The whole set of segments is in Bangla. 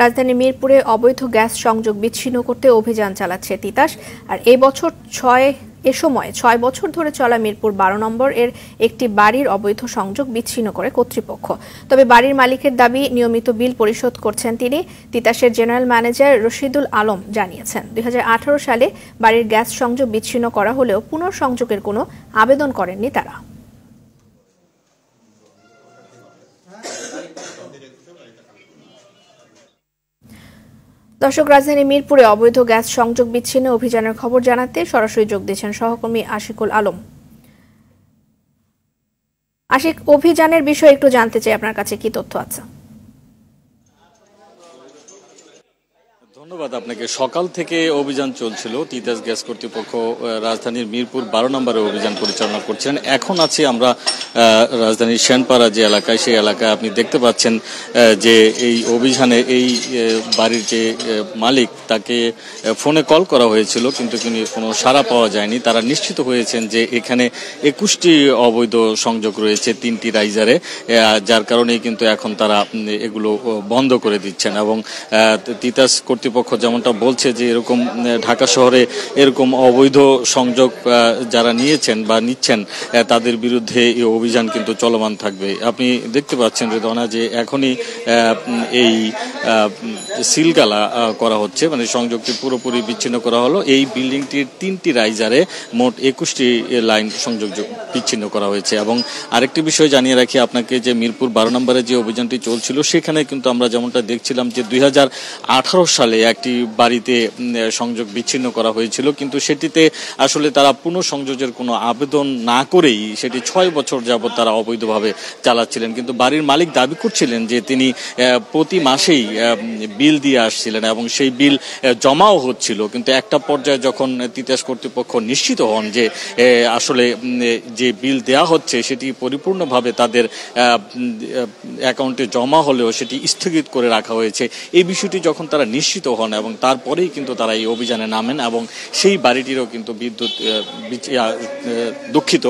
রাজধানী মিরপুরে অবৈধ গ্যাস সংযোগ বিচ্ছিন্ন করতে অভিযান চালাচ্ছে তিতাস। আর এই বছর ছয়, এ সময় ছয় বছর ধরে চলা মিরপুর বারো নম্বর এর একটি বাড়ির অবৈধ সংযোগ বিচ্ছিন্ন করে কর্তৃপক্ষ। তবে বাড়ির মালিকের দাবি, নিয়মিত বিল পরিশোধ করছেন তিনি। তিতাসের জেনারেল ম্যানেজার রশিদুল আলম জানিয়েছেন, দুই হাজার আঠারো সালে বাড়ির গ্যাস সংযোগ বিচ্ছিন্ন করা হলেও পুনঃসংযোগের কোনো আবেদন করেননি তারা। দর্শক রাজধানী মিরপুরে অবৈধ গ্যাস সংযোগ বিচ্ছিন্ন অভিযানের খবর জানাতে সরাসরি যোগ দিয়েছেন সহকর্মী আশিকুল আলম। আশিক, অভিযানের বিষয়ে একটু জানতে চাই, আপনার কাছে কি তথ্য আছে? ধন্যবাদ আপনাকে। সকাল থেকে অভিযান চলছিল। তিতাস গ্যাস কর্তৃপক্ষ রাজধানীর মিরপুর বারো নম্বরে অভিযান পরিচালনা করছেন এখন আছি আমরা রাজধানীর শ্যানপাড়া যে এলাকায়, সেই এলাকায় আপনি দেখতে পাচ্ছেন যে এই অভিযানে এই বাড়ির যে মালিক তাকে ফোনে কল করা হয়েছিল, কিন্তু তিনি কোনো সাড়া পাওয়া যায়নি। তারা নিশ্চিত হয়েছেন যে এখানে একুশটি অবৈধ সংযোগ রয়েছে, তিনটি রাইজারে যার কারণেই কিন্তু এখন তারা এগুলো বন্ধ করে দিচ্ছেন। এবং তিতাস কর্তৃপক্ষ যেমনটা বলছে যে এরকম ঢাকা শহরে এরকম অবৈধ সংযোগ যারা নিয়েছেন বা নিচ্ছেন তাদের বিরুদ্ধে এই অভিযান কিন্তু চলমান থাকবে। আপনি দেখতে পাচ্ছেন রেদনা যে এখনই এই সিলগালা করা হচ্ছে। মানে সংযোগটি পুরোপুরি বিচ্ছিন্ন করা হলো। এই বিল্ডিংটির তিনটি রাইজারে মোট একুশটি লাইন সংযোগ বিচ্ছিন্ন করা হয়েছে। এবং আরেকটি বিষয় জানিয়ে রাখি আপনাকে যে মিরপুর বারো নম্বরে যে অভিযানটি চলছিল, সেখানে কিন্তু আমরা যেমনটা দেখছিলাম যে দুই হাজার আঠারো সালে একটি বাড়িতে সংযোগ বিচ্ছিন্ন করা হয়েছিল। কিন্তু সেটিতে আসলে তারা পুনঃসংযোগের কোনো আবেদন না করেই সেটি ছয় বছর যাবৎ তারা অবৈধভাবে চালাচ্ছিলেন। কিন্তু বাড়ির মালিক দাবি করছিলেন যে তিনি প্রতি মাসেই বিল দিয়ে আসছিলেন এবং সেই বিল জমাও হচ্ছিল। কিন্তু একটা পর্যায়ে যখন তিতাস কর্তৃপক্ষ নিশ্চিত হন যে আসলে যে বিল দেয়া হচ্ছে সেটি পরিপূর্ণভাবে তাদের অ্যাকাউন্টে জমা হলেও সেটি স্থগিত করে রাখা হয়েছে। এই বিষয়টি যখন তারা নিশ্চিত হন এবং তারপরেই কিন্তু তারা এই অভিযানে নামেন এবং সেই বাড়িটিরও কিন্তু বিদ্যুৎ দুঃখিত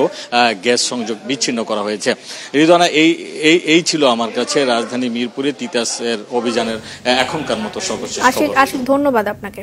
গ্যাস সংযোগ বিচ্ছিন্ন করা হয়েছে রিদনা এই এই এই ছিল আমার কাছে রাজধানী মিরপুরে তিতাসের অভিযানের এখনকার মতো সর্বশেষ। আশিক ধন্যবাদ আপনাকে